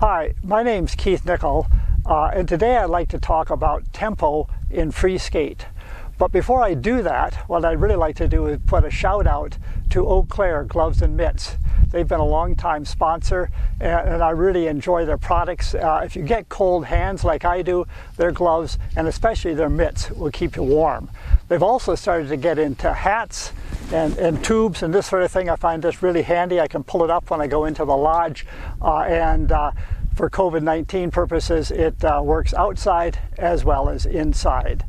Hi, my name's Keith Nicol, uh, and today I'd like to talk about tempo in free skate. But before I do that, what I'd really like to do is put a shout out to Auclair Gloves and Mitts. They've been a long time sponsor and, and I really enjoy their products. Uh, if you get cold hands like I do, their gloves and especially their mitts will keep you warm. They've also started to get into hats and, and tubes and this sort of thing. I find this really handy. I can pull it up when I go into the lodge uh, and uh, for COVID-19 purposes, it uh, works outside as well as inside.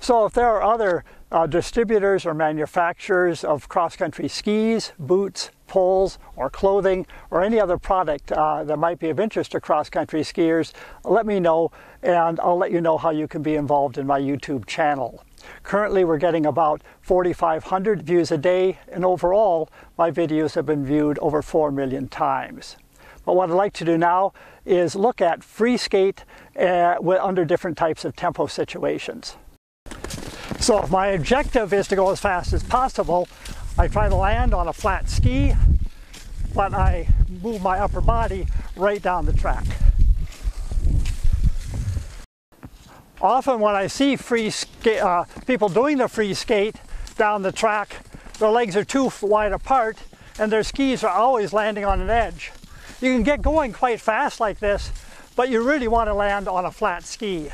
So if there are other uh, distributors or manufacturers of cross-country skis, boots, poles, or clothing, or any other product uh, that might be of interest to cross-country skiers, let me know and I'll let you know how you can be involved in my YouTube channel. Currently we're getting about 4,500 views a day and overall my videos have been viewed over 4 million times. But what I'd like to do now is look at free skate uh, under different types of tempo situations. So if my objective is to go as fast as possible, I try to land on a flat ski, but I move my upper body right down the track. Often when I see free uh, people doing the free skate down the track, their legs are too wide apart and their skis are always landing on an edge. You can get going quite fast like this, but you really want to land on a flat ski.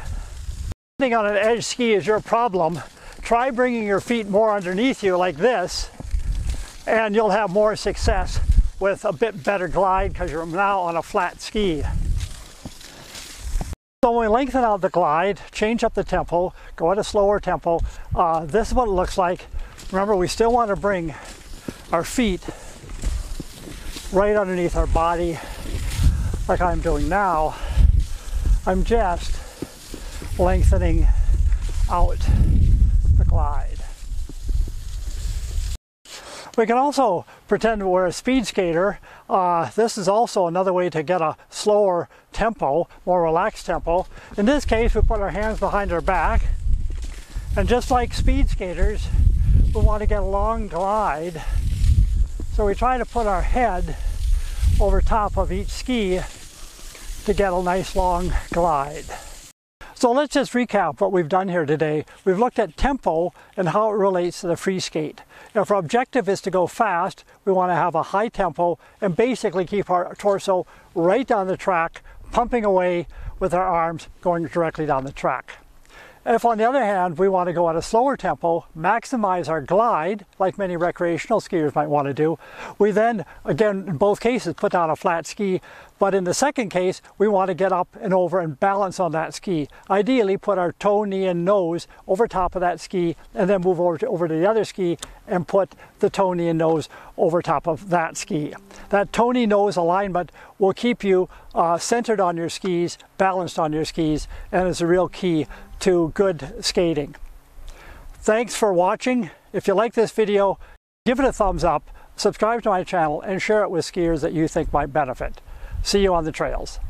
Landing on an edge ski is your problem. Try bringing your feet more underneath you like this, and you'll have more success with a bit better glide because you're now on a flat ski. So when we lengthen out the glide, change up the tempo, go at a slower tempo, uh, this is what it looks like. Remember, we still want to bring our feet right underneath our body like I'm doing now. I'm just lengthening out the glide. We can also pretend we're a speed skater. Uh, this is also another way to get a slower tempo, more relaxed tempo. In this case, we put our hands behind our back. And just like speed skaters, we want to get a long glide. So we try to put our head over top of each ski to get a nice long glide. So let's just recap what we've done here today. We've looked at tempo and how it relates to the free skate. Now, If our objective is to go fast, we want to have a high tempo and basically keep our torso right down the track, pumping away with our arms going directly down the track. If on the other hand, we want to go at a slower tempo, maximize our glide, like many recreational skiers might want to do, we then, again, in both cases, put down a flat ski. But in the second case, we want to get up and over and balance on that ski. Ideally, put our toe, knee, and nose over top of that ski, and then move over to, over to the other ski and put the toe, knee, and nose over top of that ski. That Tony nose alignment will keep you uh, centered on your skis, balanced on your skis, and is a real key to good skating. Thanks for watching. If you like this video, give it a thumbs up, subscribe to my channel, and share it with skiers that you think might benefit. See you on the trails.